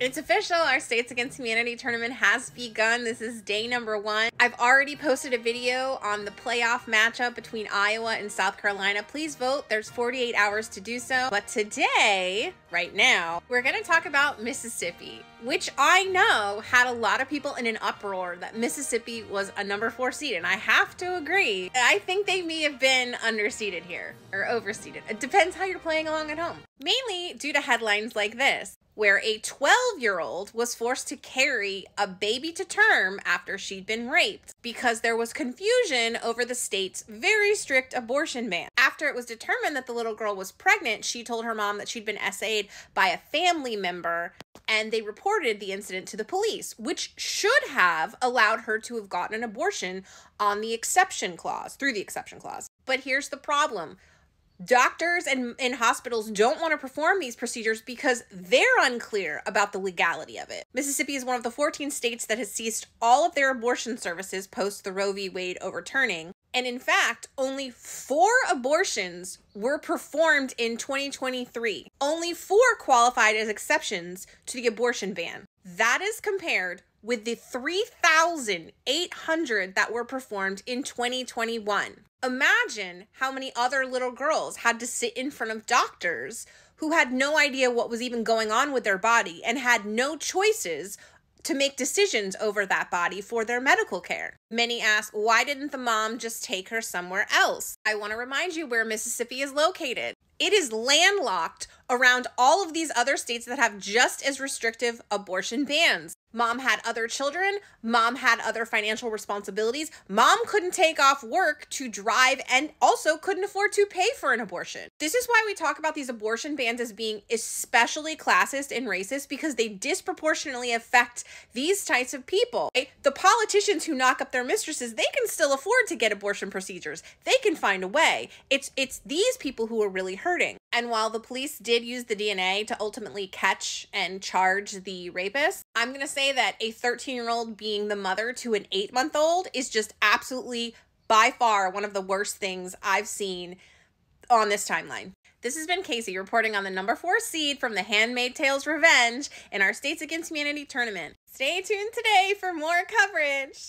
It's official. Our States Against Humanity tournament has begun. This is day number one. I've already posted a video on the playoff matchup between Iowa and South Carolina. Please vote. There's 48 hours to do so. But today, right now, we're to talk about Mississippi, which I know had a lot of people in an uproar that Mississippi was a number four seed. And I have to agree. I think they may have been underseeded here or overseeded. It depends how you're playing along at home. Mainly due to headlines like this where a 12 year old was forced to carry a baby to term after she'd been raped because there was confusion over the state's very strict abortion ban. After it was determined that the little girl was pregnant, she told her mom that she'd been SA'd by a family member and they reported the incident to the police, which should have allowed her to have gotten an abortion on the exception clause, through the exception clause. But here's the problem doctors and in hospitals don't want to perform these procedures because they're unclear about the legality of it. Mississippi is one of the 14 states that has ceased all of their abortion services post the Roe v. Wade overturning. And in fact, only four abortions were performed in 2023. Only four qualified as exceptions to the abortion ban. That is compared with the 3,800 that were performed in 2021. Imagine how many other little girls had to sit in front of doctors who had no idea what was even going on with their body and had no choices to make decisions over that body for their medical care. Many ask, why didn't the mom just take her somewhere else? I want to remind you where Mississippi is located. It is landlocked around all of these other states that have just as restrictive abortion bans. Mom had other children. Mom had other financial responsibilities. Mom couldn't take off work to drive and also couldn't afford to pay for an abortion. This is why we talk about these abortion bans as being especially classist and racist because they disproportionately affect these types of people. The politicians who knock up their mistresses, they can still afford to get abortion procedures. They can find a way. It's it's these people who are really hurting. And while the police did use the DNA to ultimately catch and charge the rapist, I'm going to say that a 13 year old being the mother to an eight month old is just absolutely by far one of the worst things I've seen on this timeline. This has been Casey reporting on the number four seed from the Handmaid Tales Revenge in our States Against Humanity tournament. Stay tuned today for more coverage.